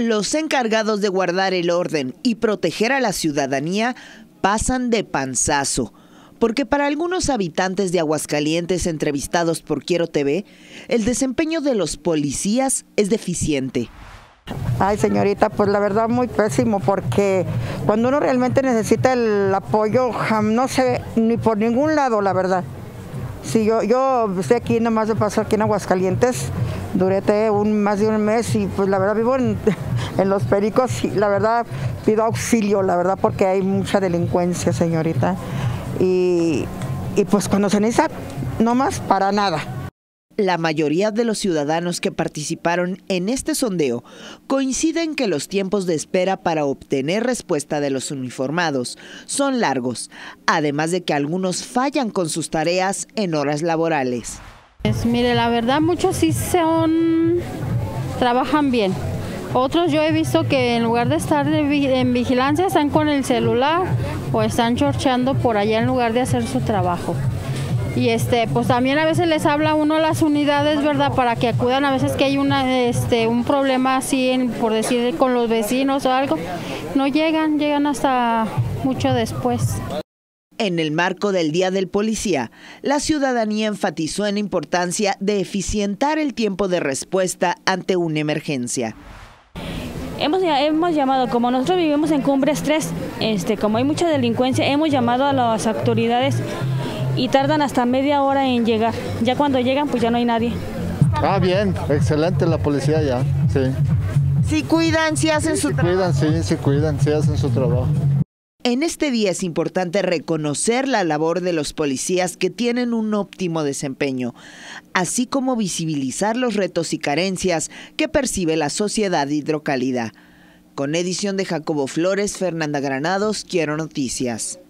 Los encargados de guardar el orden y proteger a la ciudadanía pasan de panzazo, porque para algunos habitantes de Aguascalientes entrevistados por Quiero TV, el desempeño de los policías es deficiente. Ay, señorita, pues la verdad muy pésimo porque cuando uno realmente necesita el apoyo, no sé, ni por ningún lado, la verdad. Si yo, yo estoy aquí nomás de paso aquí en Aguascalientes, duré un, más de un mes y pues la verdad vivo en, Los Pericos la verdad pido auxilio, la verdad porque hay mucha delincuencia, señorita. Y, y pues cuando se necesita, no más para nada. La mayoría de los ciudadanos que participaron en este sondeo coinciden que los tiempos de espera para obtener respuesta de los uniformados son largos, además de que algunos fallan con sus tareas en horas laborales. Pues mire, la verdad muchos sí son trabajan bien. Otros yo he visto que en lugar de estar en vigilancia están con el celular o están chorcheando por allá en lugar de hacer su trabajo. Y este, pues también a veces les habla uno a las unidades, ¿verdad? Para que acudan a veces que hay una, este, un problema así, por decir, con los vecinos o algo. No llegan, llegan hasta mucho después. En el marco del Día del Policía, la ciudadanía enfatizó en la importancia de eficientar el tiempo de respuesta ante una emergencia. Hemos, hemos llamado, como nosotros vivimos en Cumbres 3, este, como hay mucha delincuencia, hemos llamado a las autoridades y tardan hasta media hora en llegar. Ya cuando llegan, pues ya no hay nadie. Ah, bien, excelente la policía ya, sí. Sí cuidan, sí hacen su trabajo. Cuidan, sí, sí cuidan, sí hacen su trabajo. En este día es importante reconocer la labor de los policías que tienen un óptimo desempeño, así como visibilizar los retos y carencias que percibe la sociedad hidrocálida. Con edición de Jacobo Flores, Fernanda Granados, Quiero Noticias.